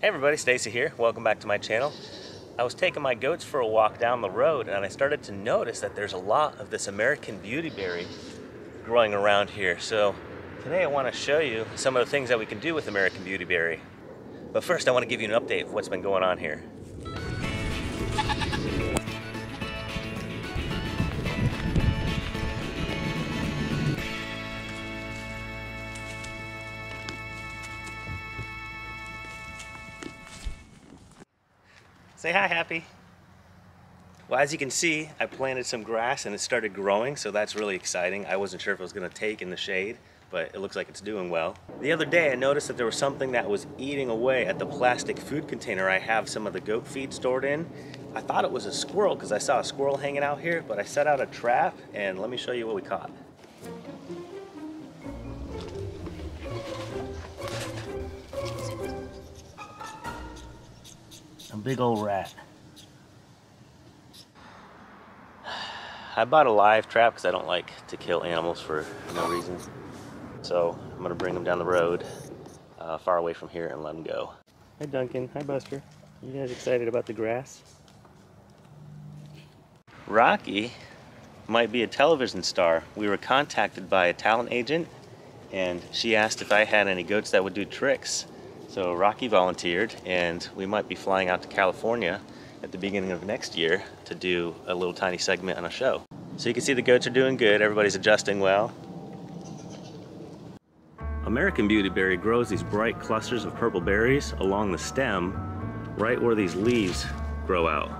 Hey everybody, Stacy here. Welcome back to my channel. I was taking my goats for a walk down the road and I started to notice that there's a lot of this American beautyberry growing around here. So today I want to show you some of the things that we can do with American beautyberry. But first I want to give you an update of what's been going on here. Say hi, Happy. Well, as you can see, I planted some grass and it started growing, so that's really exciting. I wasn't sure if it was gonna take in the shade, but it looks like it's doing well. The other day, I noticed that there was something that was eating away at the plastic food container I have some of the goat feed stored in. I thought it was a squirrel because I saw a squirrel hanging out here, but I set out a trap and let me show you what we caught. Big old rat. I bought a live trap because I don't like to kill animals for no reason. So I'm gonna bring them down the road, uh, far away from here and let them go. Hi Duncan, hi Buster. You guys excited about the grass? Rocky might be a television star. We were contacted by a talent agent and she asked if I had any goats that would do tricks. So Rocky volunteered and we might be flying out to California at the beginning of next year to do a little tiny segment on a show. So you can see the goats are doing good, everybody's adjusting well. American Beautyberry grows these bright clusters of purple berries along the stem right where these leaves grow out.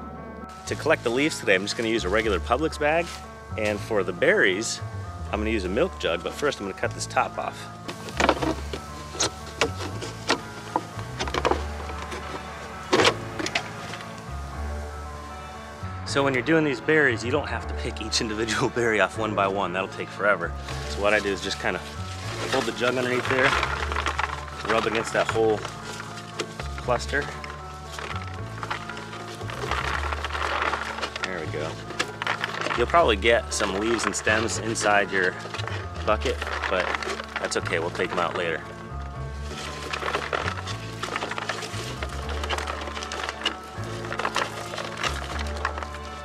To collect the leaves today, I'm just gonna use a regular Publix bag and for the berries, I'm gonna use a milk jug, but first I'm gonna cut this top off. So when you're doing these berries, you don't have to pick each individual berry off one by one. That'll take forever. So what I do is just kind of hold the jug underneath there, rub against that whole cluster. There we go. You'll probably get some leaves and stems inside your bucket, but that's okay. We'll take them out later.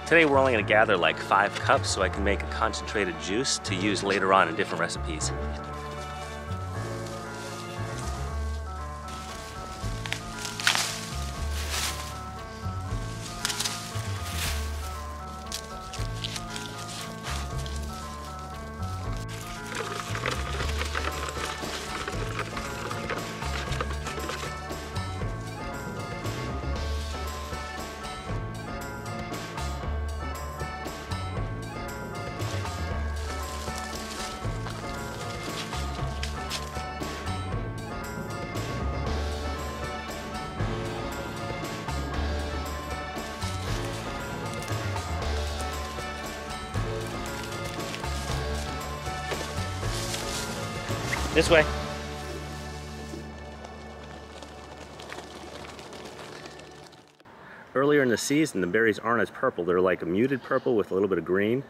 Today we're only going to gather like five cups so I can make a concentrated juice to use later on in different recipes. This way. Earlier in the season, the berries aren't as purple. They're like a muted purple with a little bit of green.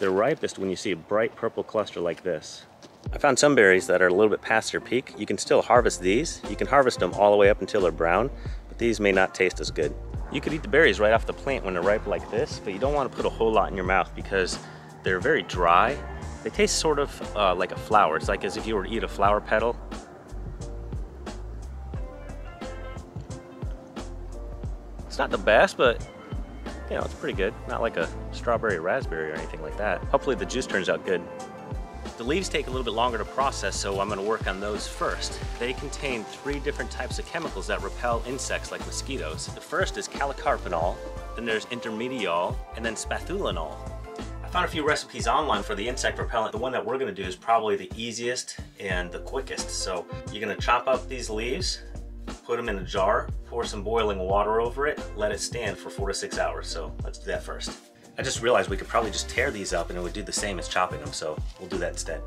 They're ripest when you see a bright purple cluster like this. I found some berries that are a little bit past their peak. You can still harvest these. You can harvest them all the way up until they're brown, but these may not taste as good. You could eat the berries right off the plant when they're ripe like this, but you don't want to put a whole lot in your mouth because they're very dry they taste sort of uh, like a flower. It's like as if you were to eat a flower petal. It's not the best, but you know, it's pretty good. Not like a strawberry raspberry or anything like that. Hopefully the juice turns out good. The leaves take a little bit longer to process, so I'm gonna work on those first. They contain three different types of chemicals that repel insects like mosquitoes. The first is callicarpenal, then there's intermedeol, and then spathulenol found a few recipes online for the insect repellent. The one that we're gonna do is probably the easiest and the quickest. So you're gonna chop up these leaves, put them in a jar, pour some boiling water over it, let it stand for four to six hours. So let's do that first. I just realized we could probably just tear these up and it would do the same as chopping them, so we'll do that instead.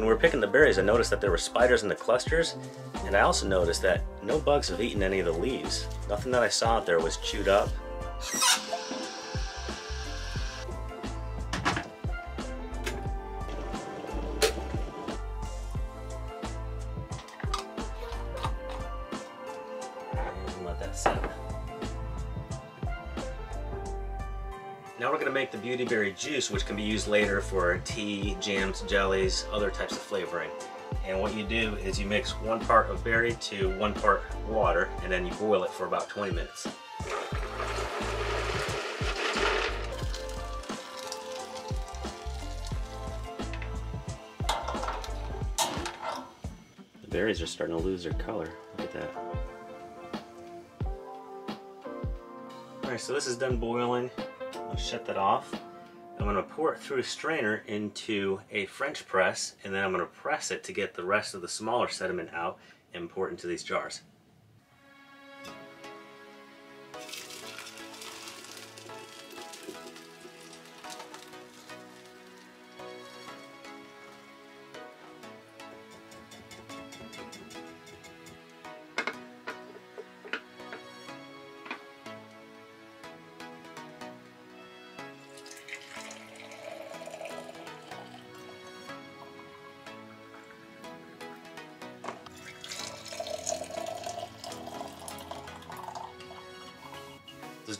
When we were picking the berries, I noticed that there were spiders in the clusters, and I also noticed that no bugs have eaten any of the leaves. Nothing that I saw out there was chewed up. Now we're going to make the beauty berry juice, which can be used later for tea, jams, jellies, other types of flavoring. And what you do is you mix one part of berry to one part water, and then you boil it for about 20 minutes. The berries are starting to lose their color. Look at that. Alright, so this is done boiling. I'll shut that off. I'm going to pour it through a strainer into a French press and then I'm going to press it to get the rest of the smaller sediment out and pour it into these jars.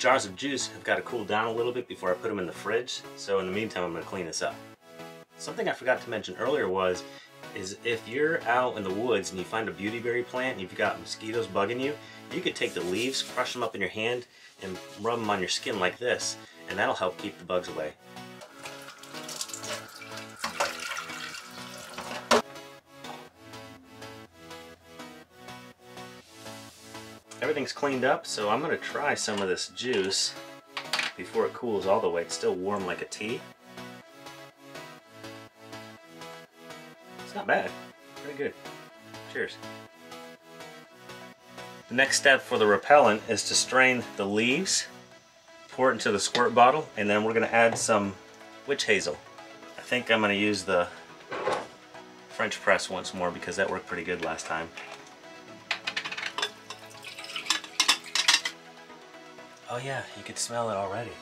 Jars of juice have got to cool down a little bit before I put them in the fridge. So in the meantime, I'm going to clean this up. Something I forgot to mention earlier was, is if you're out in the woods and you find a beautyberry plant and you've got mosquitoes bugging you, you could take the leaves, crush them up in your hand, and rub them on your skin like this, and that'll help keep the bugs away. Everything's cleaned up, so I'm going to try some of this juice before it cools all the way. It's still warm like a tea. It's not bad. Pretty good. Cheers. The next step for the repellent is to strain the leaves, pour it into the squirt bottle, and then we're going to add some witch hazel. I think I'm going to use the French press once more because that worked pretty good last time. Oh yeah, you could smell it already.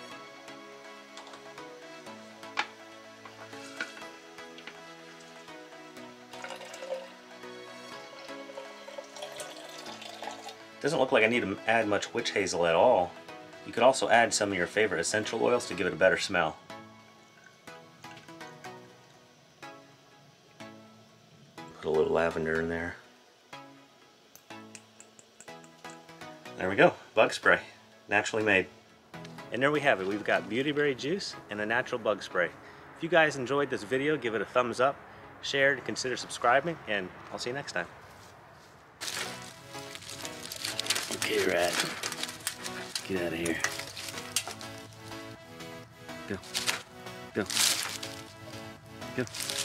Doesn't look like I need to add much witch hazel at all. You could also add some of your favorite essential oils to give it a better smell. Put a little lavender in there. There we go, bug spray naturally made. And there we have it. We've got beautyberry juice and a natural bug spray. If you guys enjoyed this video, give it a thumbs up, share, and consider subscribing, and I'll see you next time. Okay, rat. Get out of here. Go. Go. Go.